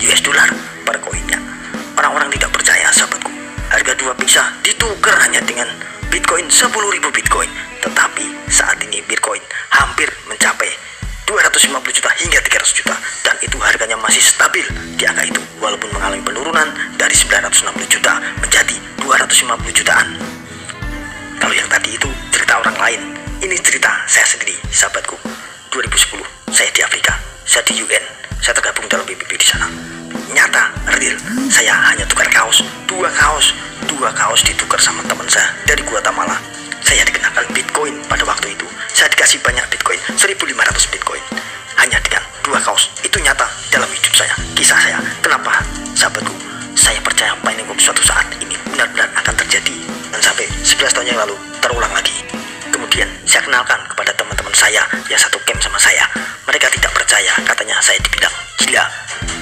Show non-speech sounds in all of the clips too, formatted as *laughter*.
US dollar per koinnya. Orang-orang tidak percaya sahabatku. Harga dua pizza ditukar hanya dengan Bitcoin 10.000 Bitcoin. Tetapi saat ini Bitcoin hampir mencapai 250 juta hingga 300 juta dan itu harganya masih stabil di angka itu walaupun mengalami penurunan dari 960 juta menjadi 250 jutaan. Kalau yang tadi itu cerita orang lain, ini cerita saya sendiri, sahabatku. 2010, saya di Afrika, saya di UN, saya tergabung dalam PBB di sana. Nyata, real, saya hanya tukar kaos, dua kaos, dua kaos ditukar sama teman saya dari Guatemala. Saya dikenakan Bitcoin pada waktu itu. Saya dikasih banyak Bitcoin, 1500 Bitcoin. Hanya dengan dua kaos. Itu nyata dalam hidup saya, kisah saya. Kenapa, sahabatku? Saya percaya mining work suatu saat ini benar-benar akan terjadi. Dan sampai 11 tahun yang lalu, terulang lagi. Kemudian saya kenalkan kepada teman-teman saya yang satu camp sama saya. Mereka tidak percaya, katanya saya dibilang gila.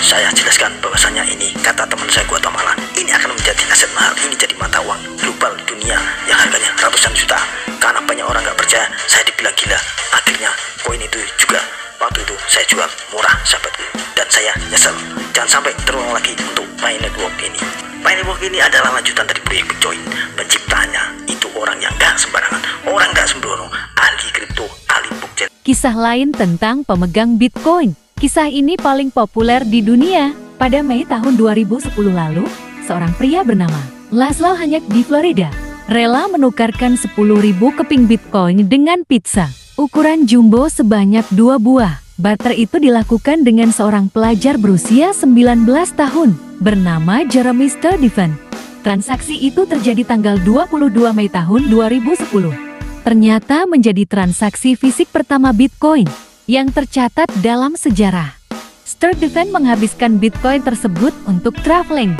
Saya jelaskan bahwasanya ini kata teman saya Guatemala, ini akan menjadi aset mahal, ini jadi mata uang global dunia yang harganya ratusan juta. Karena banyak orang nggak percaya, saya dibilang gila. Akhirnya koin itu juga waktu itu saya jual murah sahabatku dan saya nyesel. Jangan sampai terulang lagi untuk main network ini. Main network ini adalah lanjutan dari proyek Bitcoin. Penciptanya itu orang yang nggak sembarangan, orang nggak sembrono, ahli kripto, ahli blockchain. Kisah lain tentang pemegang Bitcoin. Kisah ini paling populer di dunia. Pada Mei tahun 2010 lalu, seorang pria bernama Laszlo Hanyek di Florida rela menukarkan 10.000 keping Bitcoin dengan pizza. Ukuran jumbo sebanyak dua buah. Barter itu dilakukan dengan seorang pelajar berusia 19 tahun bernama Jeremy Sturdivant. Transaksi itu terjadi tanggal 22 Mei tahun 2010. Ternyata menjadi transaksi fisik pertama Bitcoin yang tercatat dalam sejarah. Sturdivant menghabiskan Bitcoin tersebut untuk traveling.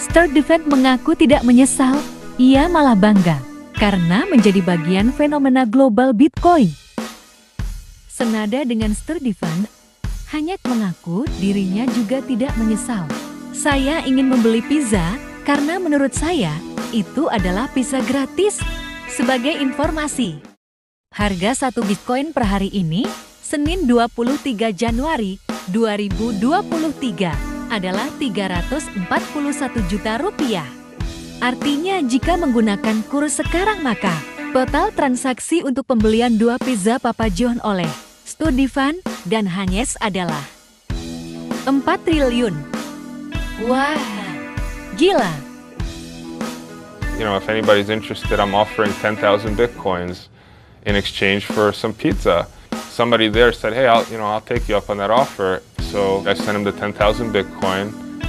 Sturdivant mengaku tidak menyesal, ia malah bangga karena menjadi bagian fenomena global Bitcoin. Senada dengan Sturdivant, Hanyek mengaku dirinya juga tidak menyesal. Saya ingin membeli pizza karena menurut saya itu adalah pizza gratis. Sebagai informasi, harga satu Bitcoin per hari ini Senin 23 Januari 2023 adalah 341 juta rupiah. Artinya jika menggunakan kurs sekarang maka total transaksi untuk pembelian dua pizza Papa John oleh Studivan dan Hanyes adalah 4 triliun. Wah, gila. You know, if anybody's interested, I'm offering 10,000 bitcoins in exchange for some pizza. Somebody there said, "Hey, I'll you know I'll take you up on that offer." So I sent him the 10,000 Bitcoin.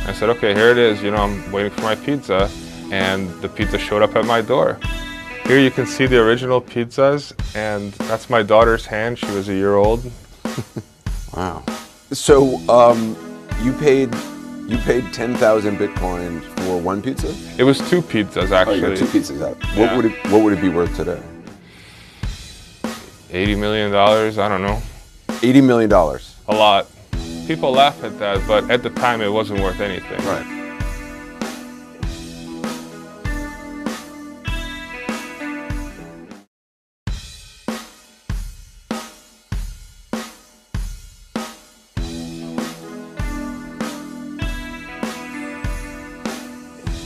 I said, "Okay, here it is. You know, I'm waiting for my pizza," and the pizza showed up at my door. Here you can see the original pizzas, and that's my daughter's hand. She was a year old. *laughs* wow. So um, you paid you paid ten thousand Bitcoin for one pizza? It was two pizzas actually. Oh, two pizzas. What Yeah. would it What would it be worth today? 80 million dollars. I don't know. Eighty million dollars. A lot. People laugh at that, but at the time it wasn't worth anything. Right.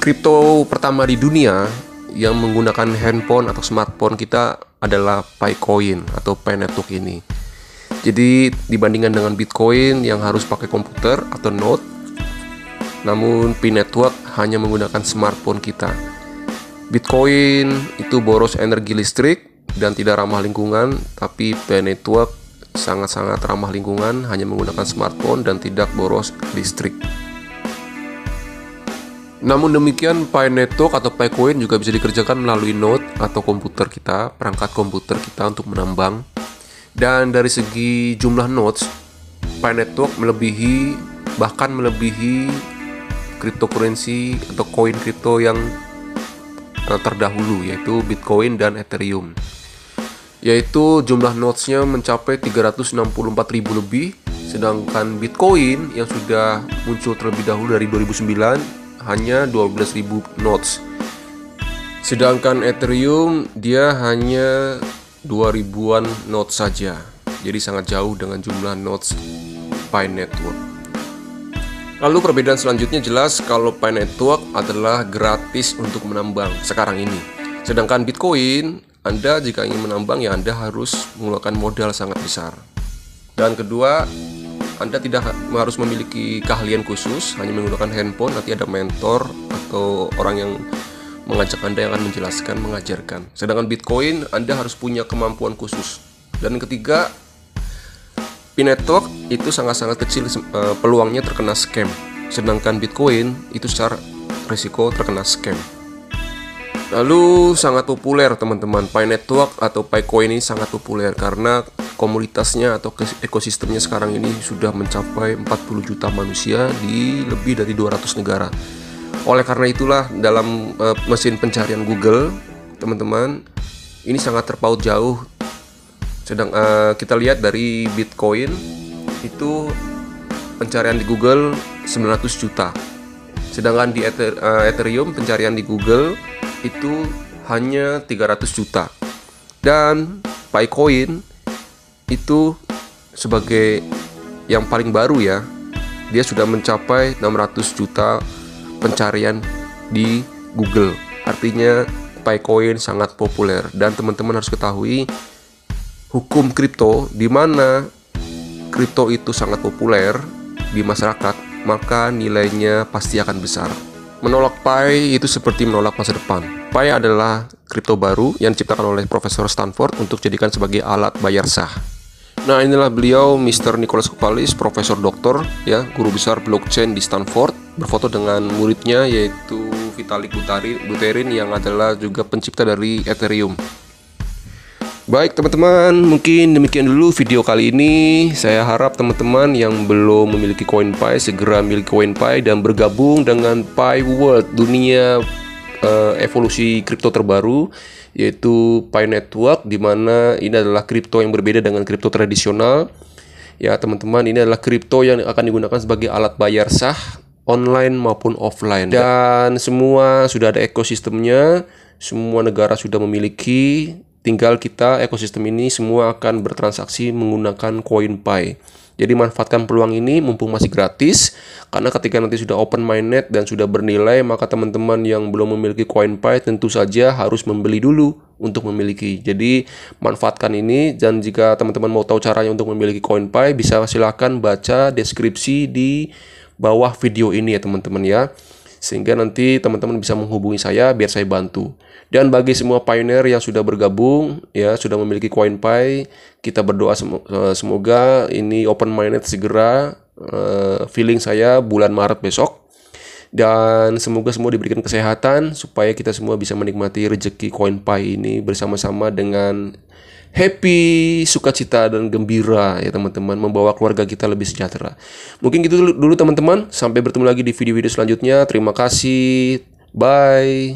Kripto pertama di dunia yang menggunakan handphone atau smartphone kita adalah Picoin atau Pi Network ini. Jadi dibandingkan dengan Bitcoin yang harus pakai komputer atau node, namun Pi Network hanya menggunakan smartphone kita. Bitcoin itu boros energi listrik dan tidak ramah lingkungan, tapi Pi Network sangat-sangat ramah lingkungan, hanya menggunakan smartphone dan tidak boros listrik. Namun demikian, Pi Network atau Picoin juga bisa dikerjakan melalui node atau komputer kita, perangkat komputer kita untuk menambang. Dan dari segi jumlah nodes, Pi Network melebihi bahkan melebihi cryptocurrency atau koin kripto yang eh, terdahulu yaitu Bitcoin dan Ethereum. Yaitu jumlah nodesnya mencapai 364.000 lebih, sedangkan Bitcoin yang sudah muncul terlebih dahulu dari 2009 hanya 12.000 nodes. Sedangkan Ethereum dia hanya 2000-an nodes saja. Jadi sangat jauh dengan jumlah nodes Pi Network. Lalu perbedaan selanjutnya jelas kalau Pi Network adalah gratis untuk menambang sekarang ini. Sedangkan Bitcoin, Anda jika ingin menambang ya Anda harus mengeluarkan modal sangat besar. Dan kedua, Anda tidak harus memiliki keahlian khusus, hanya menggunakan handphone, nanti ada mentor atau orang yang mengajak Anda yang akan menjelaskan, mengajarkan. Sedangkan Bitcoin, Anda harus punya kemampuan khusus. Dan ketiga, Pi Network itu sangat-sangat kecil eh, peluangnya terkena scam. Sedangkan Bitcoin itu secara risiko terkena scam. Lalu sangat populer teman-teman Pi Network atau Coin ini sangat populer karena komunitasnya atau ekosistemnya sekarang ini sudah mencapai 40 juta manusia di lebih dari 200 negara. Oleh karena itulah dalam uh, mesin pencarian Google teman-teman ini sangat terpaut jauh sedang uh, kita lihat dari Bitcoin itu pencarian di Google 900 juta. Sedangkan di uh, Ethereum pencarian di Google itu hanya 300 juta. Dan Bitcoin itu sebagai yang paling baru ya, dia sudah mencapai 600 juta pencarian di Google. Artinya Bitcoin sangat populer dan teman-teman harus ketahui hukum kripto di mana kripto itu sangat populer di masyarakat, maka nilainya pasti akan besar. Menolak Pi itu seperti menolak masa depan. Pi adalah kripto baru yang diciptakan oleh Profesor Stanford untuk dijadikan sebagai alat bayar sah. Nah inilah beliau Mr. Nicholas Kupalis, Profesor Doktor, ya guru besar blockchain di Stanford, berfoto dengan muridnya yaitu Vitalik Buterin yang adalah juga pencipta dari Ethereum. Baik teman-teman, mungkin demikian dulu video kali ini. Saya harap teman-teman yang belum memiliki CoinPi segera memiliki CoinPi dan bergabung dengan Pi World, dunia uh, evolusi kripto terbaru yaitu Pi Network di mana ini adalah kripto yang berbeda dengan kripto tradisional. Ya, teman-teman, ini adalah kripto yang akan digunakan sebagai alat bayar sah online maupun offline. Dan semua sudah ada ekosistemnya, semua negara sudah memiliki Tinggal kita ekosistem ini semua akan bertransaksi menggunakan CoinPy. Jadi manfaatkan peluang ini mumpung masih gratis. Karena ketika nanti sudah open mainnet dan sudah bernilai maka teman-teman yang belum memiliki CoinPy tentu saja harus membeli dulu untuk memiliki. Jadi manfaatkan ini. Dan jika teman-teman mau tahu caranya untuk memiliki CoinPy bisa silahkan baca deskripsi di bawah video ini ya teman-teman ya sehingga nanti teman-teman bisa menghubungi saya biar saya bantu. Dan bagi semua pioneer yang sudah bergabung ya sudah memiliki CoinPy, kita berdoa eh, semoga ini open minded segera uh, feeling saya bulan Maret besok. Dan semoga semua diberikan kesehatan supaya kita semua bisa menikmati rezeki CoinPy ini bersama-sama dengan happy, sukacita dan gembira ya teman-teman membawa keluarga kita lebih sejahtera. Mungkin gitu dulu teman-teman. Sampai bertemu lagi di video-video selanjutnya. Terima kasih. Bye.